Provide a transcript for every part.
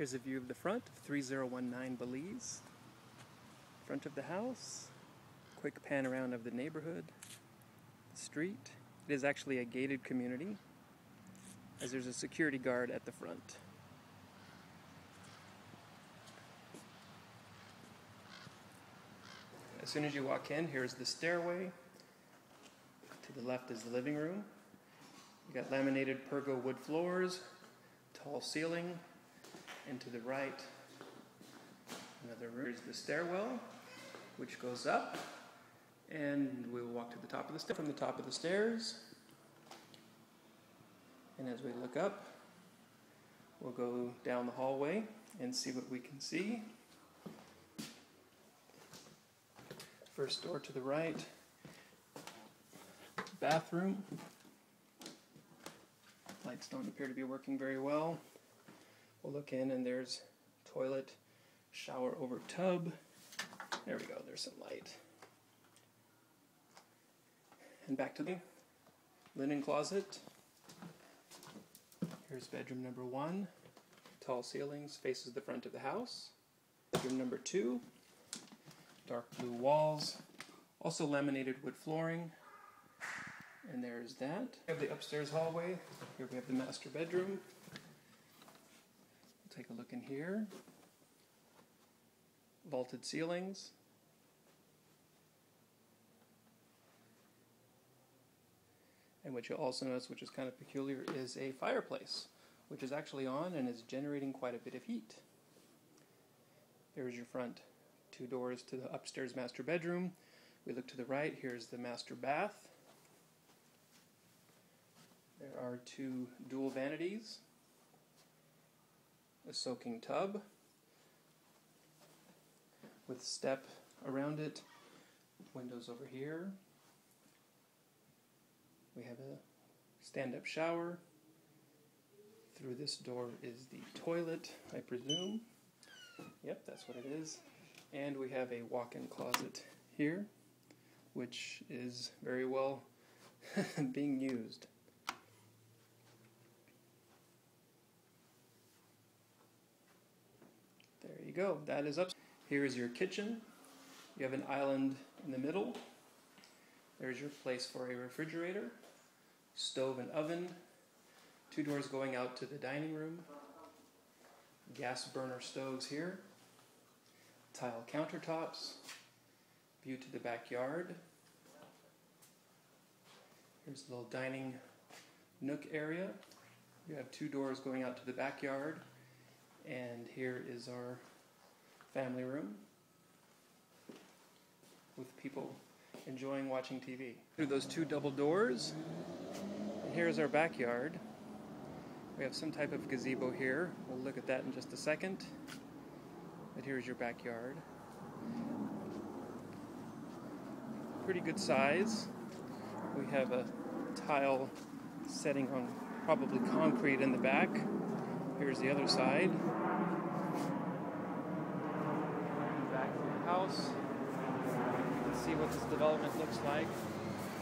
Here's a view of the front of 3019 Belize. Front of the house. Quick pan around of the neighborhood. The street. It is actually a gated community as there's a security guard at the front. As soon as you walk in, here's the stairway. To the left is the living room. You got laminated pergo wood floors, tall ceiling, and to the right, another room. Here's the stairwell, which goes up, and we will walk to the top of the stairs. From the top of the stairs, and as we look up, we'll go down the hallway and see what we can see. First door to the right, bathroom. Lights don't appear to be working very well. We'll look in and there's toilet, shower over tub. There we go, there's some light. And back to the linen closet. Here's bedroom number one. Tall ceilings faces the front of the house. Bedroom number two. Dark blue walls. Also laminated wood flooring. And there's that. We have the upstairs hallway. Here we have the master bedroom. Take a look in here. Vaulted ceilings. And what you'll also notice, which is kind of peculiar, is a fireplace, which is actually on and is generating quite a bit of heat. There's your front two doors to the upstairs master bedroom. We look to the right, here's the master bath. There are two dual vanities, a soaking tub with step around it, windows over here, we have a stand up shower. Through this door is the toilet, I presume. Yep, that's what it is. And we have a walk in closet here, which is very well being used. There you go, that is up. Here is your kitchen. You have an island in the middle. There's your place for a refrigerator stove and oven, two doors going out to the dining room, gas burner stoves here, tile countertops, view to the backyard. Here's the little dining nook area. You have two doors going out to the backyard, and here is our family room with people enjoying watching TV. Through those two double doors, and here's our backyard. We have some type of gazebo here. We'll look at that in just a second. But here's your backyard. Pretty good size. We have a tile setting on probably concrete in the back. Here's the other side. The see what this development looks like.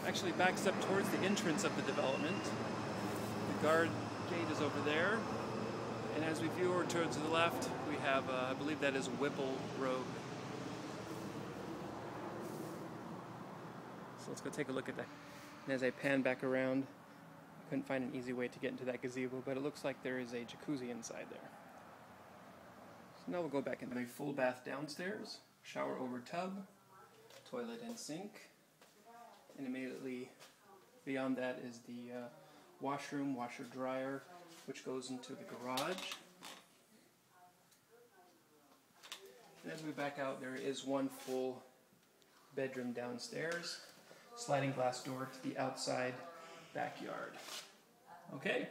Actually backs up towards the entrance of the development. The guard gate is over there. And as we view over towards the left, we have, uh, I believe that is Whipple Road. So let's go take a look at that. And as I pan back around, I couldn't find an easy way to get into that gazebo, but it looks like there is a jacuzzi inside there. So now we'll go back into a full bath downstairs, shower over tub, toilet and sink. And immediately beyond that is the uh, washroom, washer dryer, which goes into the garage. And as we back out, there is one full bedroom downstairs, sliding glass door to the outside backyard. Okay.